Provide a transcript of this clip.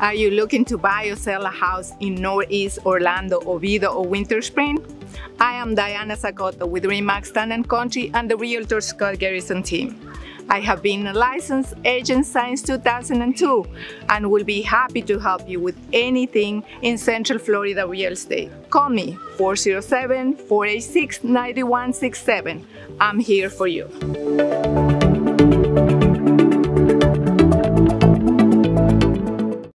Are you looking to buy or sell a house in Northeast Orlando, Oviedo, or Winter Spring? I am Diana Sacoto with Remax Town & Country and the Realtor Scott Garrison team. I have been a licensed agent since 2002 and will be happy to help you with anything in Central Florida real estate. Call me 407-486-9167. I'm here for you.